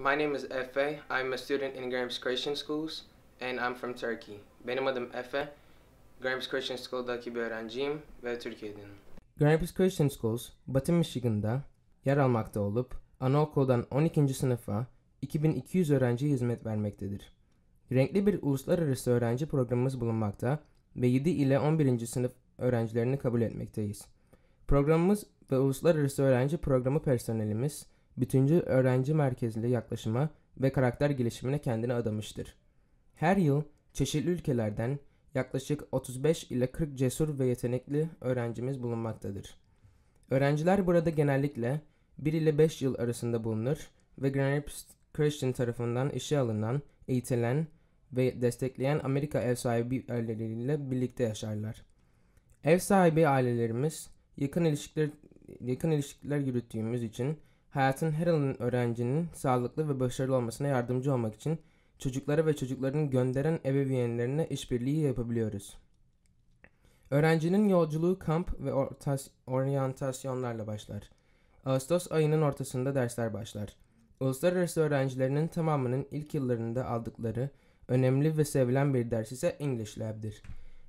My name is Efe. I'm a student in Grams Christian Schools and I'm from Turkey. Benim adım Efe. Grams Christian School'daki bir öğrenciyim ve Türkiye'denim. Grampus Christian Schools, Batı Michigan'da yer almakta olup anaokuldan 12. sınıfa 2200 öğrenciye hizmet vermektedir. Renkli bir uluslararası öğrenci programımız bulunmakta ve 7 ile 11. sınıf öğrencilerini kabul etmekteyiz. Programımız ve uluslararası öğrenci programı personelimiz bütüncül öğrenci merkezli yaklaşıma ve karakter gelişimine kendini adamıştır. Her yıl çeşitli ülkelerden yaklaşık 35 ile 40 cesur ve yetenekli öğrencimiz bulunmaktadır. Öğrenciler burada genellikle 1 ile 5 yıl arasında bulunur ve Rapids Christian tarafından işe alınan, eğitilen ve destekleyen Amerika ev sahibi aileleriyle birlikte yaşarlar. Ev sahibi ailelerimiz yakın ilişkiler yakın ilişkiler yürüttüğümüz için hayatın her alanın öğrencinin sağlıklı ve başarılı olmasına yardımcı olmak için çocuklara ve çocuklarını gönderen ebeveynlerine işbirliği yapabiliyoruz. Öğrencinin yolculuğu kamp ve oryantasyonlarla başlar. Ağustos ayının ortasında dersler başlar. Uluslararası öğrencilerinin tamamının ilk yıllarında aldıkları önemli ve sevilen bir ders ise English Lab'dir.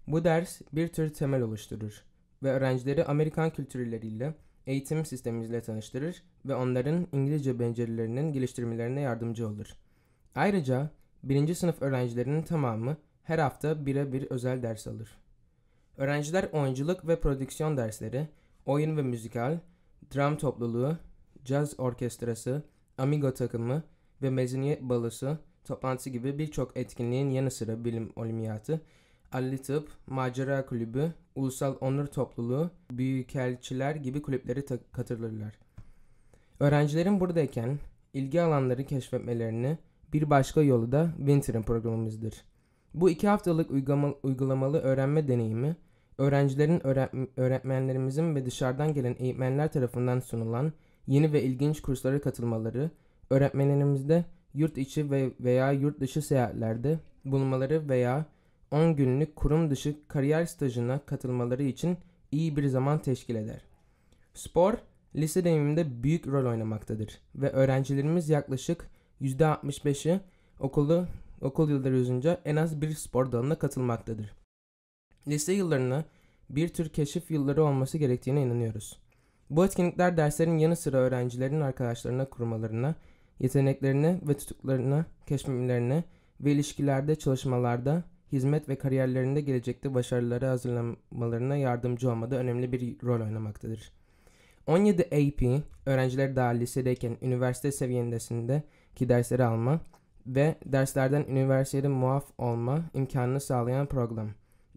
Bu ders bir tür temel oluşturur ve öğrencileri Amerikan kültürleriyle, eğitim sistemimizle tanıştırır ve onların İngilizce becerilerinin geliştirmelerine yardımcı olur. Ayrıca birinci sınıf öğrencilerinin tamamı her hafta birebir özel ders alır. Öğrenciler oyunculuk ve prodüksiyon dersleri, oyun ve müzikal, dram topluluğu, caz orkestrası, amigo takımı ve mezuniyet balosu toplantısı gibi birçok etkinliğin yanı sıra bilim olimpiyatı, Ali Tıp, Macera Kulübü, Ulusal Onur Topluluğu, Büyükelçiler gibi kulüpleri katılırlar. Öğrencilerin buradayken ilgi alanları keşfetmelerini bir başka yolu da Winter'ın programımızdır. Bu iki haftalık uygulama- uygulamalı öğrenme deneyimi, öğrencilerin, öğret- öğretmenlerimizin ve dışarıdan gelen eğitmenler tarafından sunulan yeni ve ilginç kurslara katılmaları, öğretmenlerimizde yurt içi ve veya yurt dışı seyahatlerde bulunmaları veya 10 günlük kurum dışı kariyer stajına katılmaları için iyi bir zaman teşkil eder. Spor, lise döneminde büyük rol oynamaktadır ve öğrencilerimiz yaklaşık %65'i okulu okul yılları yüzünce en az bir spor dalına katılmaktadır. Lise yıllarına bir tür keşif yılları olması gerektiğine inanıyoruz. Bu etkinlikler derslerin yanı sıra öğrencilerin arkadaşlarına kurmalarına, yeteneklerini ve tutuklarını keşfetmelerine ve ilişkilerde çalışmalarda, hizmet ve kariyerlerinde gelecekte başarıları hazırlamalarına yardımcı olmada önemli bir rol oynamaktadır. 17 AP, öğrenciler daha lisedeyken üniversite seviyesinde ki dersleri alma ve derslerden üniversitede muaf olma imkanını sağlayan program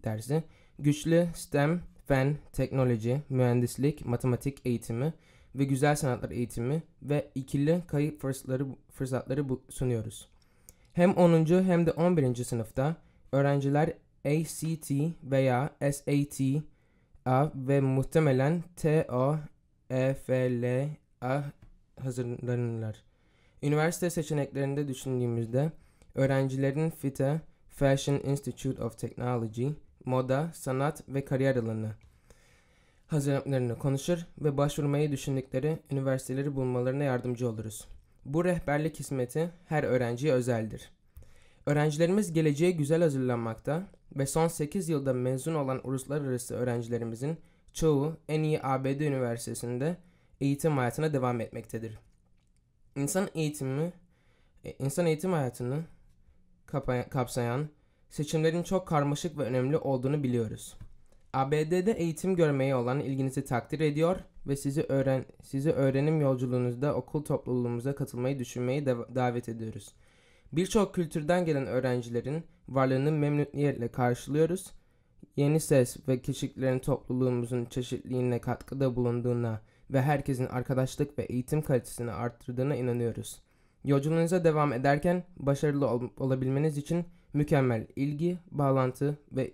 dersi, güçlü STEM, fen, teknoloji, mühendislik, matematik eğitimi ve güzel sanatlar eğitimi ve ikili kayıp fırsatları, fırsatları sunuyoruz. Hem 10. hem de 11. sınıfta öğrenciler ACT veya SAT ve muhtemelen TOEFL'a hazırlanırlar. Üniversite seçeneklerinde düşündüğümüzde öğrencilerin FITE, Fashion Institute of Technology, moda, sanat ve kariyer alanı hazırlıklarını konuşur ve başvurmayı düşündükleri üniversiteleri bulmalarına yardımcı oluruz. Bu rehberlik hizmeti her öğrenciye özeldir. Öğrencilerimiz geleceğe güzel hazırlanmakta ve son 8 yılda mezun olan uluslararası öğrencilerimizin çoğu en iyi ABD üniversitesinde eğitim hayatına devam etmektedir. İnsan eğitimi, e, insan eğitim hayatını kapsayan seçimlerin çok karmaşık ve önemli olduğunu biliyoruz. ABD'de eğitim görmeye olan ilginizi takdir ediyor ve sizi öğren sizi öğrenim yolculuğunuzda okul topluluğumuza katılmayı düşünmeyi davet ediyoruz. Birçok kültürden gelen öğrencilerin varlığını memnuniyetle karşılıyoruz. Yeni ses ve kişiliklerin topluluğumuzun çeşitliliğine katkıda bulunduğuna ve herkesin arkadaşlık ve eğitim kalitesini arttırdığına inanıyoruz. Yolculuğunuza devam ederken başarılı ol- olabilmeniz için mükemmel ilgi, bağlantı ve